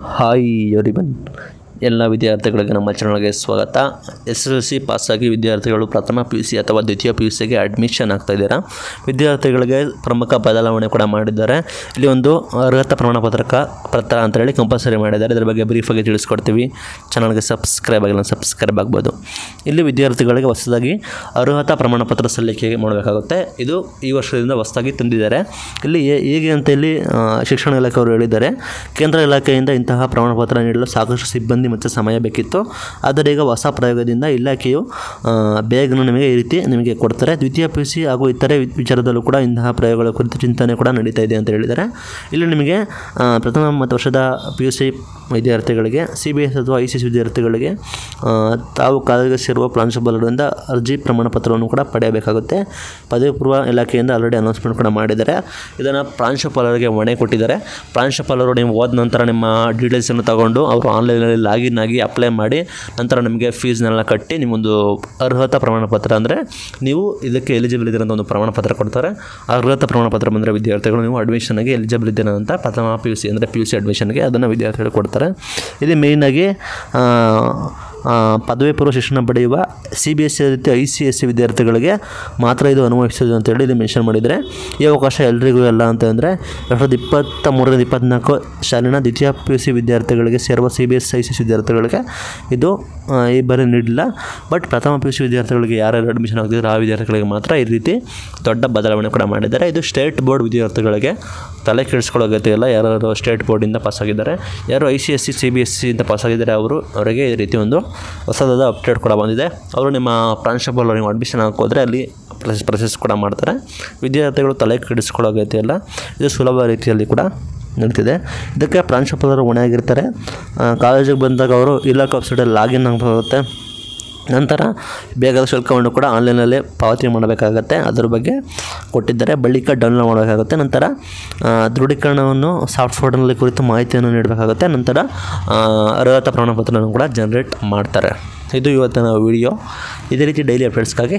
Hi everyone, ಎಲ್ಲ ವಿದ್ಯಾರ್ಥಿಗಳಿಗೆ ನಮ್ಮ ಚಾನಲ್ಗೆ ಸ್ವಾಗತ. ಎಸ್ ಎಲ್ ಸಿ ಪಾಸಾಗಿ ವಿದ್ಯಾರ್ಥಿಗಳು ಪ್ರಥಮ ಪಿ ಯು ಸಿ ಅಥವಾ ದ್ವಿತೀಯ ಪಿ ಯು ಸಿಗೆ ಅಡ್ಮಿಷನ್ ಆಗ್ತಾ ಇದ್ದೀರಾ? ವಿದ್ಯಾರ್ಥಿಗಳಿಗೆ ಪ್ರಮುಖ ಬದಲಾವಣೆ ಕೂಡ ಮಾಡಿದ್ದಾರೆ. ಇಲ್ಲಿ ಒಂದು ಅರ್ಹತಾ ಪ್ರಮಾಣ ಪತ್ರಕ ಪತ್ರ ಅಂತ ಹೇಳಿ ಕಂಪಲ್ಸರಿ ಮಾಡಿದ್ದಾರೆ. ಇದರ ಬಗ್ಗೆ ಬ್ರೀಫಾಗಿ ತಿಳಿಸ್ಕೊಡ್ತೀವಿ. ಚಾನಲ್ಗೆ ಸಬ್ಸ್ಕ್ರೈಬ್ ಆಗಿಲ್ಲ ಸಬ್ಸ್ಕ್ರೈಬ್ ಆಗ್ಬೋದು. ಇಲ್ಲಿ ವಿದ್ಯಾರ್ಥಿಗಳಿಗೆ ಹೊಸದಾಗಿ ಅರ್ಹತಾ ಪ್ರಮಾಣ ಪತ್ರ ಸಲ್ಲಿಕೆ ಮಾಡಬೇಕಾಗುತ್ತೆ. ಇದು ಈ ವರ್ಷದಿಂದ ಹೊಸದಾಗಿ ತಂದಿದ್ದಾರೆ. ಇಲ್ಲಿ ಹೇಗೆ ಅಂತ ಇಲ್ಲಿ ಶಿಕ್ಷಣ ಇಲಾಖೆಯವರು ಹೇಳಿದ್ದಾರೆ. ಕೇಂದ್ರ ಇಲಾಖೆಯಿಂದ ಇಂತಹ ಪ್ರಮಾಣ ಪತ್ರ ನೀಡಲು ಸಾಕಷ್ಟು ಸಿಬ್ಬಂದಿ ಮತ್ತು ಸಮಯ ಬೇಕಿತ್ತು, ಆದರೆ ಈಗ ಹೊಸ ಪ್ರಯೋಗದಿಂದ ಇಲಾಖೆಯು ಬೇಗನೂ ನಿಮಗೆ ಈ ರೀತಿ ನಿಮಗೆ ಕೊಡ್ತಾರೆ. ದ್ವಿತೀಯ ಪಿ ಯು ಸಿ ಹಾಗೂ ಇತರೆ ವಿಚಾರದಲ್ಲೂ ಕೂಡ ಇಂತಹ ಪ್ರಯೋಗಗಳ ಕುರಿತು ಚಿಂತನೆ ಕೂಡ ನಡೀತಾ ಇದೆ ಅಂತ ಹೇಳಿದ್ದಾರೆ. ಇಲ್ಲಿ ನಿಮಗೆ ಪ್ರಥಮ ಮತ್ತು ವರ್ಷದ ಪಿ ಯು ಸಿ ವಿದ್ಯಾರ್ಥಿಗಳಿಗೆ, ಸಿ ಬಿ ಎಸ್ ಅಥವಾ ಐ ಸಿ ಸಿ ವಿದ್ಯಾರ್ಥಿಗಳಿಗೆ ತಾವು ಕಾಲೇಜಿಗೆ ಸೇರುವ ಪ್ರಾಂಶುಪಾಲರಿಂದ ಅರ್ಜಿ ಪ್ರಮಾಣ ಪತ್ರವನ್ನು ಕೂಡ ಪಡೆಯಬೇಕಾಗುತ್ತೆ. ಪದವಿ ಪೂರ್ವ ಇಲಾಖೆಯಿಂದ ಆಲ್ರೆಡಿ ಅನೌನ್ಸ್ಮೆಂಟ್ ಕೂಡ ಮಾಡಿದ್ದಾರೆ. ಇದನ್ನು ಪ್ರಾಂಶುಪಾಲರಿಗೆ ಹೊಣೆ ಕೊಟ್ಟಿದ್ದಾರೆ. ಪ್ರಾಂಶುಪಾಲರು ನೀವು ಹೋದ ನಂತರ ನಿಮ್ಮ ಡೀಟೇಲ್ಸನ್ನು ತಗೊಂಡು ಅವರು ಆನ್ಲೈನಲ್ಲಿ ಆಗಿ ಅಪ್ಲೈ ಮಾಡಿ ನಂತರ ನಿಮಗೆ ಫೀಸ್ನೆಲ್ಲ ಕಟ್ಟಿ ನಿಮ್ಮೊಂದು ಅರ್ಹತಾ ಪ್ರಮಾಣ ಪತ್ರ ಅಂದರೆ ನೀವು ಇದಕ್ಕೆ ಎಲಿಜಿಬಲ್ ಇದ್ದೀರ ಅಂತ ಒಂದು ಪ್ರಮಾಣ ಪತ್ರ ಕೊಡ್ತಾರೆ ಅರ್ಹತಾ ಪ್ರಮಾಣ ಪತ್ರ ಬಂದರೆ ವಿದ್ಯಾರ್ಥಿಗಳು ನೀವು ಅಡ್ಮಿಷನ್ಗೆ ಎಲಿಜಿಬಲ್ ಇದ್ದೀರ ಅಂತ ಪ್ರಥಮ ಪಿ ಯು ಸಿ ಅಂದರೆ ಪಿ ಯು ಸಿ ಅಡ್ಮಿಷನ್ಗೆ ಅದನ್ನು ವಿದ್ಯಾರ್ಥಿಗಳು ಕೊಡ್ತಾರೆ. ಇದು ಮೇಯ್ನಾಗಿ ಪದವಿ ಪೂರ್ವ ಶಿಕ್ಷಣ ಪಡೆಯುವ ಸಿ ಬಿ ಎಸ್ ಸಿ ರೀತಿ ಐ ಸಿ ಎಸ್ ಸಿ ವಿದ್ಯಾರ್ಥಿಗಳಿಗೆ ಮಾತ್ರ ಇದು ಅನುಭವಿಸ್ತದೆ ಅಂತೇಳಿ ಇಲ್ಲಿ ಮೆನ್ಷನ್ ಮಾಡಿದರೆ, ಈ ಅವಕಾಶ ಎಲ್ಲರಿಗೂ ಎಲ್ಲ ಅಂತಂದರೆ ಎರಡು ಸಾವಿರದ ಇಪ್ಪತ್ತ ಮೂರರಿಂದ ಇಪ್ಪತ್ತ್ನಾಲ್ಕು ಶಾಲಿನ ದ್ವಿತೀಯ ಪಿ ಯು ಸಿ ವಿದ್ಯಾರ್ಥಿಗಳಿಗೆ ಸೇರುವ C B S I C ವಿದ್ಯಾರ್ಥಿಗಳಿಗೆ ಇದು ಈ ಬರ ನೀಡಿಲ್ಲ. ಬಟ್ ಪ್ರಥಮ ಪಿ ಯು ಸಿ ವಿದ್ಯಾರ್ಥಿಗಳಿಗೆ ಯಾರ್ಯಾರು ಅಡ್ಮಿಷನ್ ಆಗ್ತಿದ್ರು ಆ ವಿದ್ಯಾರ್ಥಿಗಳಿಗೆ ಮಾತ್ರ ಈ ರೀತಿ ದೊಡ್ಡ ಬದಲಾವಣೆ ಕೂಡ ಮಾಡಿದ್ದಾರೆ. ಇದು ಸ್ಟೇಟ್ ಬೋರ್ಡ್ ವಿದ್ಯಾರ್ಥಿಗಳಿಗೆ ತಲೆ ಕೆಡಿಸ್ಕೊಳ್ಳೋ ಅಗತ್ಯ ಇಲ್ಲ. ಯಾರು ಸ್ಟೇಟ್ ಬೋರ್ಡಿಂದ ಪಾಸಾಗಿದ್ದಾರೆ ಯಾರು I C S C C B S ಸಿಯಿಂದ ಪಾಸಾಗಿದ್ದಾರೆ ಅವರು, ಅವರಿಗೆ ಈ ರೀತಿ ಒಂದು ಹೊಸದಾದ ಅಪ್ಡೇಟ್ ಕೂಡ ಬಂದಿದೆ. ಅವರು ನಿಮ್ಮ ಪ್ರಾಂಶುಪಾಲ ನೀವು ಅಡ್ಮಿಷನ್ ಹಾಕೋದ್ರೆ ಅಲ್ಲಿ ಪ್ರೊಸೆಸ್ ಪ್ರೊಸೆಸ್ ಕೂಡ ಮಾಡ್ತಾರೆ. ವಿದ್ಯಾರ್ಥಿಗಳು ತಲೆ ಕೆಡಿಸ್ಕೊಳ್ಳೋ ಇಲ್ಲ. ಇದು ಸುಲಭ ರೀತಿಯಲ್ಲಿ ಕೂಡ ನಡೀತಿದೆ. ಇದಕ್ಕೆ ಪ್ರಾಂಶುಪಾಲರು ಹೊಣೆ ಆಗಿರ್ತಾರೆ ಕಾಲೇಜಿಗೆ ಬಂದಾಗ ಅವರು ಇಲಾಖೆ ವೆಬ್ಸೈಟಲ್ಲಿ ಲಾಗಿನ್ ಆಗಬೇಕಾಗುತ್ತೆ. ನಂತರ ಬೇಕಾದ ಶುಲ್ಕವನ್ನು ಕೂಡ ಆನ್ಲೈನಲ್ಲಿ ಪಾವತಿ ಮಾಡಬೇಕಾಗತ್ತೆ. ಅದರ ಬಗ್ಗೆ ಕೊಟ್ಟಿದ್ದಾರೆ. ಬಳಿಕ ಡೌನ್ಲೋಡ್ ಮಾಡಬೇಕಾಗುತ್ತೆ. ನಂತರ ದೃಢೀಕರಣವನ್ನು ಸಾಫ್ಟ್ವೇರ್ನಲ್ಲಿ ಕುರಿತು ಮಾಹಿತಿಯನ್ನು ನೀಡಬೇಕಾಗುತ್ತೆ. ನಂತರ ಅರ್ಹತಾ ಪ್ರಮಾಣಪತ್ರವನ್ನು ಕೂಡ ಜನರೇಟ್ ಮಾಡ್ತಾರೆ. ಇದು ಇವತ್ತಿನ ವಿಡಿಯೋ ಇದೇ ರೀತಿ ಡೈಲಿ ಅಪ್ಡೇಟ್ಸ್ಗಾಗಿ